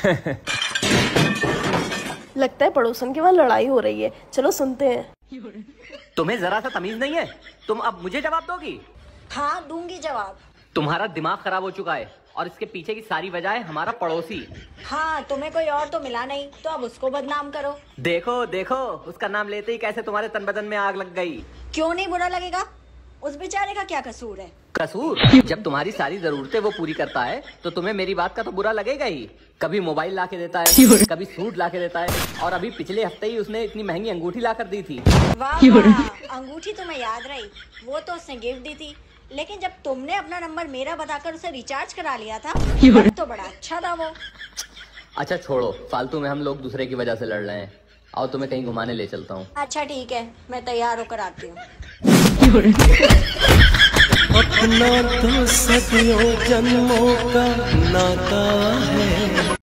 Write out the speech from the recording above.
लगता है पड़ोसन के वहाँ लड़ाई हो रही है। चलो सुनते हैं। तुम्हें जरा सा तमीज नहीं है? तुम अब मुझे जवाब दोगी? हाँ दूँगी जवाब। तुम्हारा दिमाग खराब हो चुका है और इसके पीछे की सारी वजह है हमारा पड़ोसी। हाँ तुम्हें कोई और तो मिला नहीं तो अब उसको बदनाम करो। देखो देखो उसका नाम लेते ही कैसे तुम्हारे तन बदन में आग लग गई। क्यों नहीं बुरा लगेगा? उस बेचारे का क्या कसूर है? कसूर? जब तुम्हारी सारी जरूरतें वो पूरी करता है तो तुम्हें मेरी बात का तो बुरा लगेगा ही। कभी मोबाइल ला के देता है कभी सूट ला के देता है और अभी पिछले हफ़्ते ही उसने इतनी महँगी अंगूठी ला कर दी थी। वाह अंगूठी तुम्हें याद रही। वो तो उसने गिफ्ट दी थी। लेकिन जब तुमने अपना नंबर मेरा बताकर उसे रिचार्ज करा लिया था तो बड़ा अच्छा था वो। अच्छा छोड़ो। फालतू में हम लोग दूसरे की वजह से लड़ रहे हैं। आओ तुम्हें कहीं घुमाने ले चलता हूँ। अच्छा ठीक है। मैं तैयार होकर आती हूँ। अपना तो सदियों जन्मों का नाता